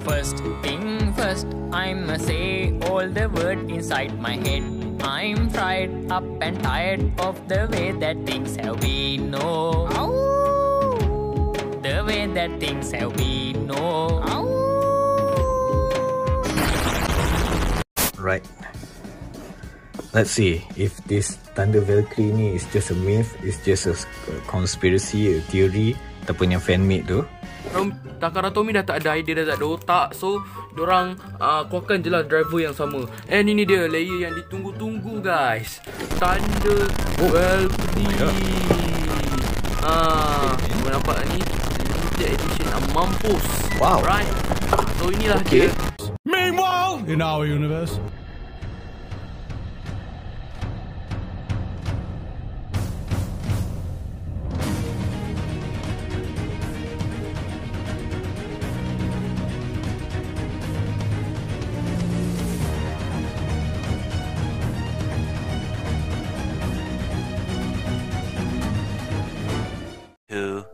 First thing first, I'ma say all the word inside my head. I'm fried up and tired of the way that things have been. No, the way that things have been. No. Right. Let's see if this Thunder Valkyrie ni is just a myth, is just a conspiracy, a theory ataupun yang fan made tu. Rom, Takara Tommy dah tak ada idea, dah tak ada otak. So, diorang uh, keluarkan je lah driver yang sama. And ini dia layer yang ditunggu-tunggu guys. Thunder oh. Valkyrie Ah, uh, nampak ni. Limited edition uh, Mampus Wow. Right So inilah okay. dia. Meanwhile, in our universe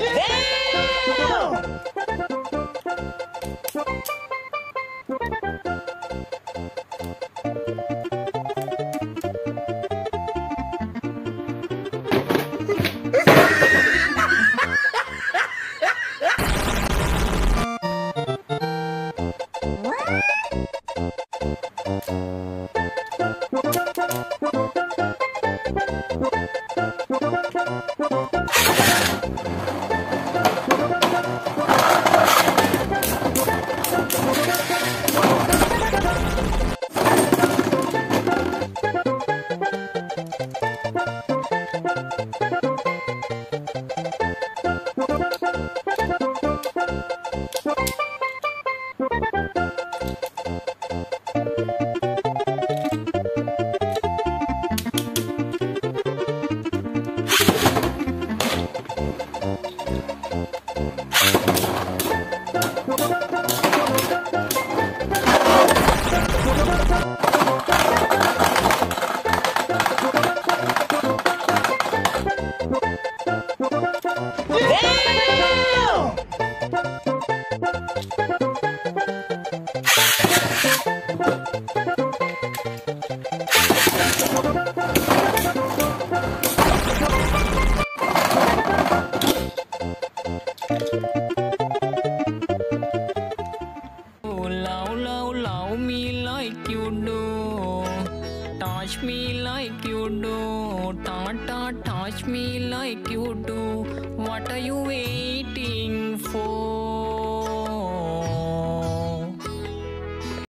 Yeah. love me like you do. Touch me like you do. Tata, touch me like you do. What are you waiting for?